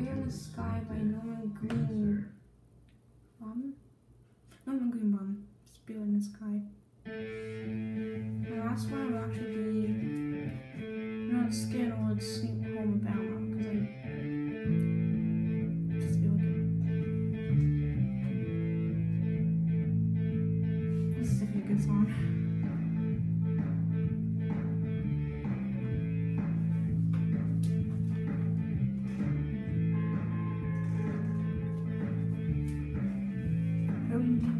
Spear in the Sky by Norman Green. Bum? Norman Greenbaum. Amen.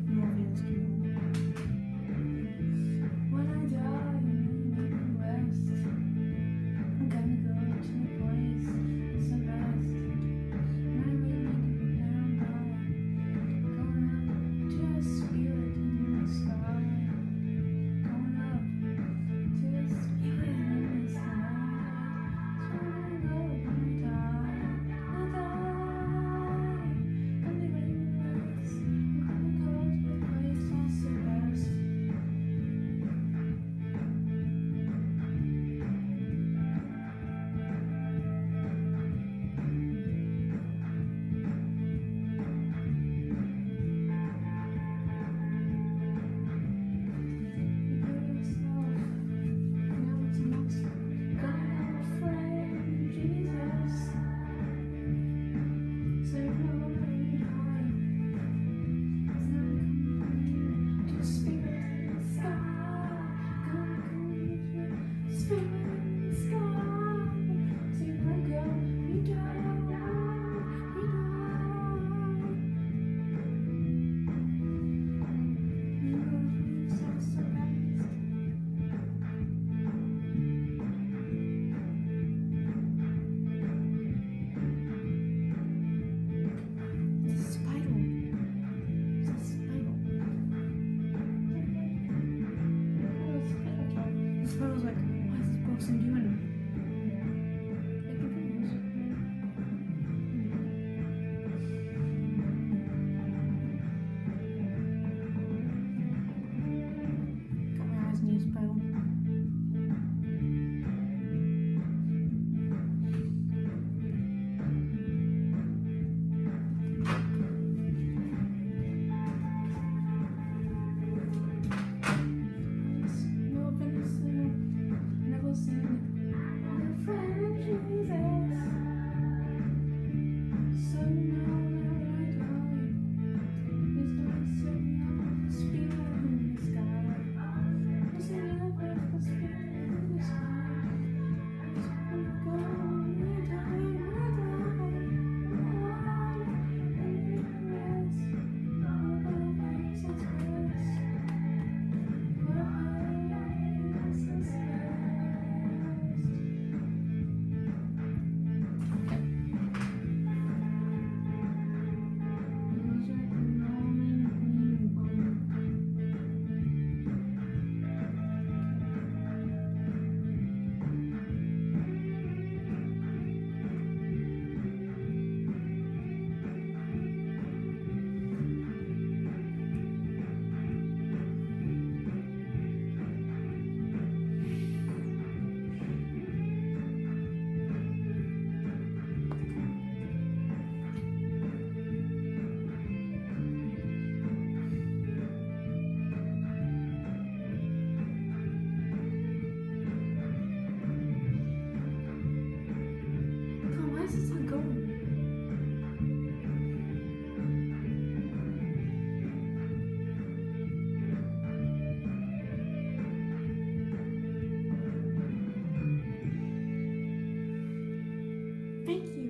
Thank you.